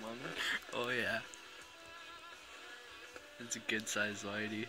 One. Oh yeah. It's a good sized whitey.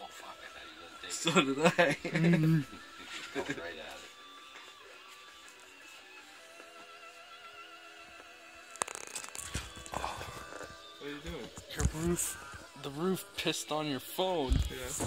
Oh fuck! I thought you was gonna take So did I. it. Right at it. What are you doing? Your roof, the roof pissed on your phone. Yeah.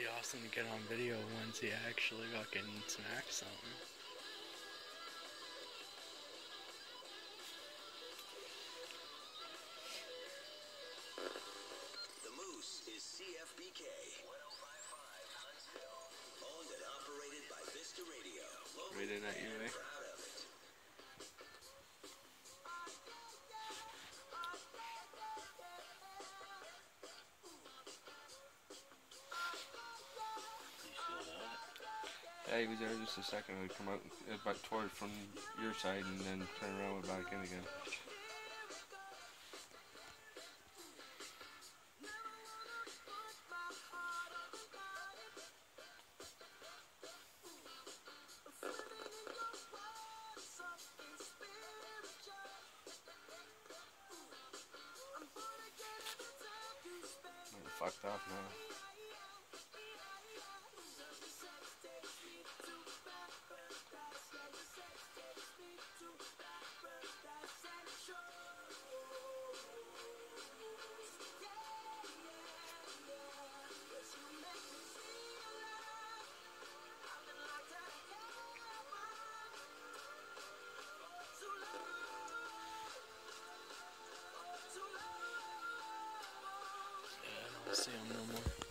be awesome to get on video once he actually fucking smacks something. The Moose is CFBK 1055 Huntsville. Owned and operated by Vista Radio. In at you, eh? Yeah, he was there just a second. I'd come out uh, back toward from your side and then turn around and back in again. Fucked off now. See him no more.